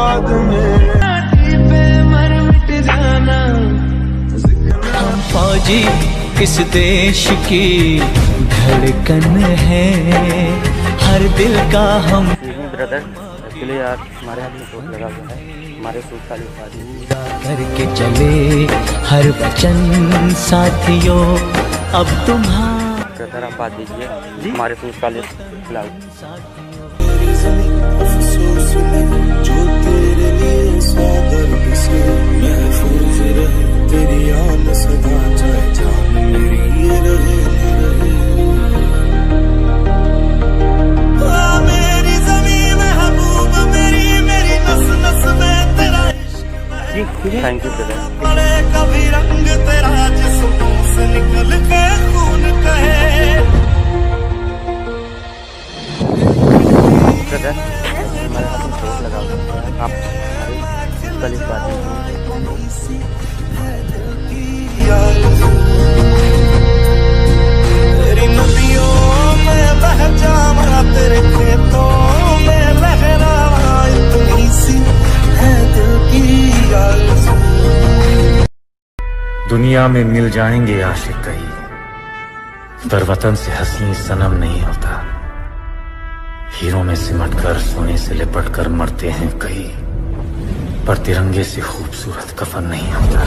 बाद में। फौजी किस देश की धड़कन है? हर दिल का हम ब्रदर इसलिए यार हमारे हाथ में चोट लगा हुआ है। हमारे सूट का करके चले हर वचन साथियों अब तुम्हारा आप बात दीजिए। हमारे सूट का फ़िलहाल तेरे लिए सौ दर्द से महफूज रहे तेरी याद सदा चाहे जान मेरी ये रहे न रहे। आ, मेरी ज़मीं महबूब मेरी मेरी नस नस में तेरा इश्क बहे। थैंक यू कभी रंग तेरा जिस्मों से निकल के खून कहे। की आरज़ू दुनिया में मिल जाएँगे आशिक कई। पर वतन से हसी सनम नहीं होता। हीरों में सिमट कर सोने से लिपट कर मरते हैं कई। पर तिरंगे से खूबसूरत कफन नहीं होता।